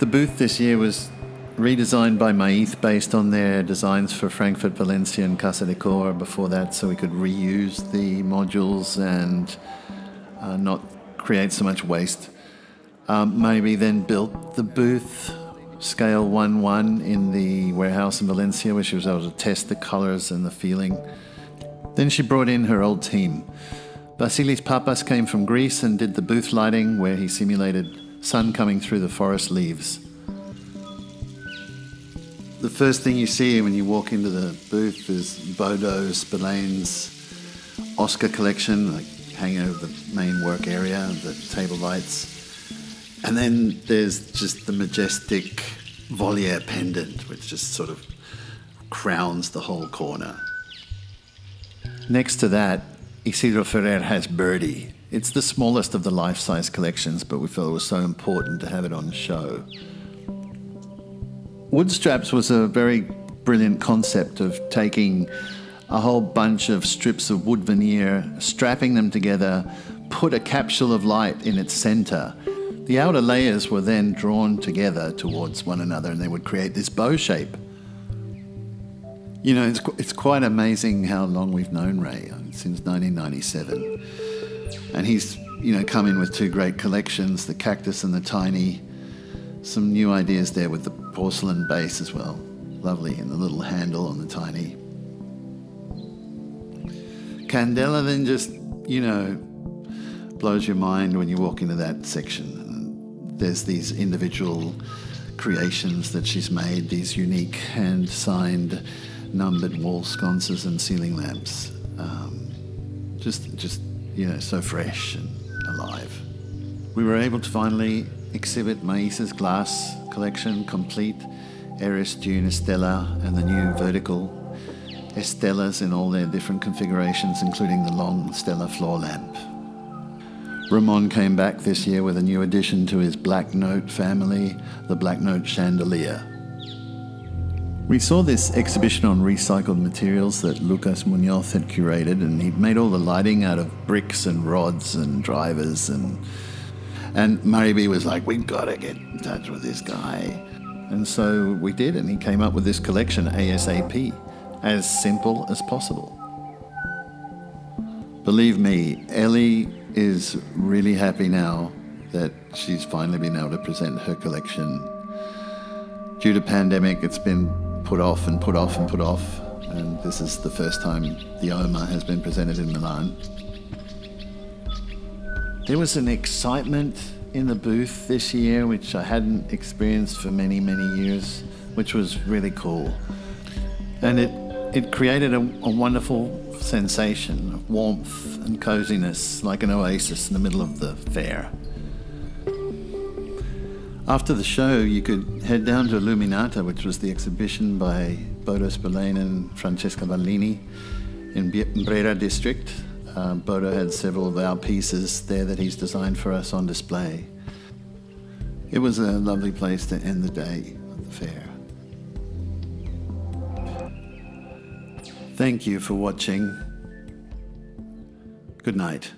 The booth this year was redesigned by Maith based on their designs for Frankfurt, Valencia, and Casa Decor before that, so we could reuse the modules and uh, not create so much waste. Um, maybe then built the booth scale 1 1 in the warehouse in Valencia, where she was able to test the colors and the feeling. Then she brought in her old team. Vasilis Papas came from Greece and did the booth lighting, where he simulated sun coming through the forest leaves. The first thing you see when you walk into the booth is Bodo Sperlein's Oscar collection, like hanging over the main work area, the table lights. And then there's just the majestic Voliere pendant, which just sort of crowns the whole corner. Next to that, Isidro Ferrer has Birdie. It's the smallest of the life size collections, but we felt it was so important to have it on show. Woodstraps was a very brilliant concept of taking a whole bunch of strips of wood veneer, strapping them together, put a capsule of light in its center. The outer layers were then drawn together towards one another and they would create this bow shape. You know, it's, it's quite amazing how long we've known Ray, since 1997. And he's, you know, come in with two great collections, the cactus and the tiny. Some new ideas there with the porcelain base as well. Lovely, and the little handle on the tiny. Candela then just, you know, blows your mind when you walk into that section. There's these individual creations that she's made, these unique hand signed numbered wall sconces and ceiling lamps. Um, just, just, you know, so fresh and alive. We were able to finally exhibit Maïs's glass collection, complete Eris, Dune, Estella, and the new vertical Estellas in all their different configurations, including the long Stella floor lamp. Ramon came back this year with a new addition to his Black Note family, the Black Note chandelier. We saw this exhibition on recycled materials that Lucas Munoz had curated, and he'd made all the lighting out of bricks and rods and drivers and and Mariví was like, we've got to get in touch with this guy. And so we did, and he came up with this collection ASAP, as simple as possible. Believe me, Ellie is really happy now that she's finally been able to present her collection. Due to pandemic, it's been put off and put off and put off, and this is the first time the OMA has been presented in Milan. There was an excitement in the booth this year, which I hadn't experienced for many, many years, which was really cool. And it, it created a, a wonderful sensation of warmth and coziness, like an oasis in the middle of the fair. After the show, you could head down to Illuminata, which was the exhibition by Bodo Sperlein and Francesca Vallini in Brera district. Uh, Bodo had several of our pieces there that he's designed for us on display. It was a lovely place to end the day of the fair. Thank you for watching. Good night.